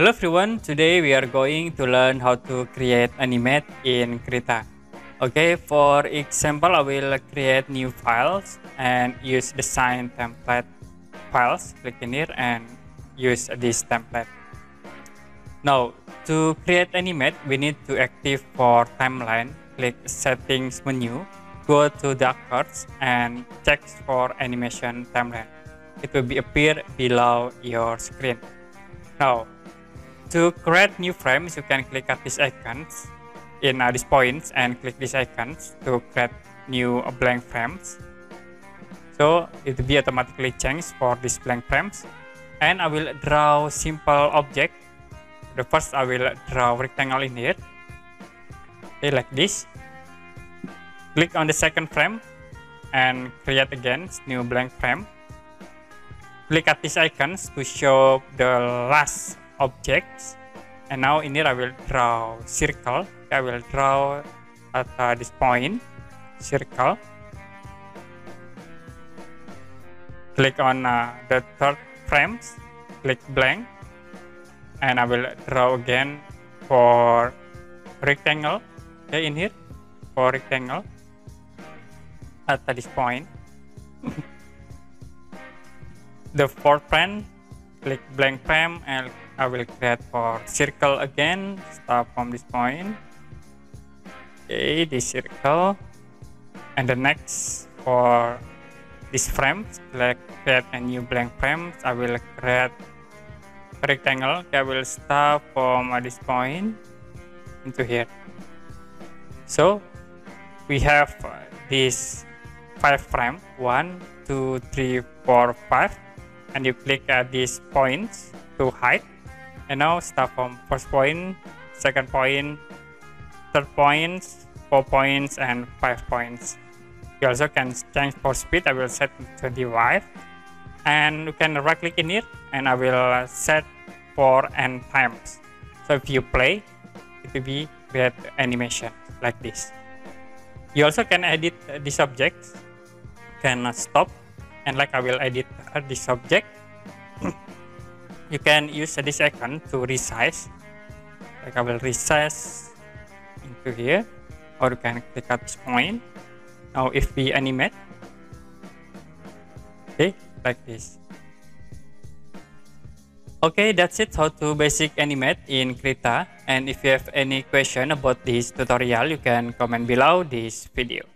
Hello everyone, today we are going to learn how to create animate in Krita. Okay, for example, I will create new files and use design template files. Click in here and use this template. Now, to create animate, we need to active for timeline. Click settings menu, go to the Dockers and check for animation timeline. It will be appear below your screen. Now, to create new frames, you can click at these icons in uh, these points and click these icons to create new uh, blank frames. So it will be automatically changed for these blank frames. And I will draw simple object. The first I will draw rectangle in here. Okay, like this. Click on the second frame and create again new blank frame. Click at these icons to show the last objects. And now in here I will draw circle. I will draw at uh, this point circle. Click on uh, the third frames. Click blank. And I will draw again for rectangle. Okay in here for rectangle. At this point. The fourth frame. Click blank frame and I will create for circle again start from this point. Okay this circle. And the next for this frame select create a new blank frame. I will create rectangle. I will start from this point into here. So we have uh, this five frame. One two three four five. And you click at these points to hide and now start from first point second point third points four points and five points. You also can change for speed. I will set 25 and you can right click in here and i will set for n times. So if you play it will be create animation like this. You also can edit this object can stop and like i will edit this object you can use this icon to resize. Like I will resize into here or you can click at this point. Now if we animate okay like this. Okay that's it how to basic animate in Krita. And if you have any question about this tutorial you can comment below this video